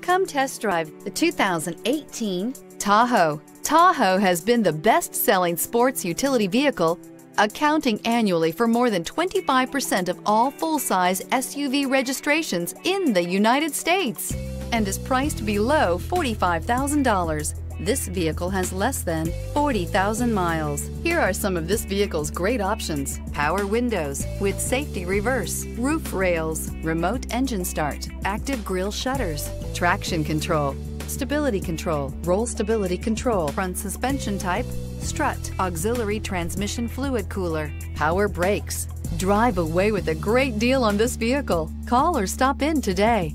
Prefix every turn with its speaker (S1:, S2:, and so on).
S1: Come test drive the 2018 Tahoe. Tahoe has been the best-selling sports utility vehicle, accounting annually for more than 25% of all full-size SUV registrations in the United States and is priced below $45,000. This vehicle has less than 40,000 miles. Here are some of this vehicle's great options. Power windows with safety reverse, roof rails, remote engine start, active grille shutters, traction control, stability control, roll stability control, front suspension type, strut, auxiliary transmission fluid cooler, power brakes. Drive away with a great deal on this vehicle. Call or stop in today.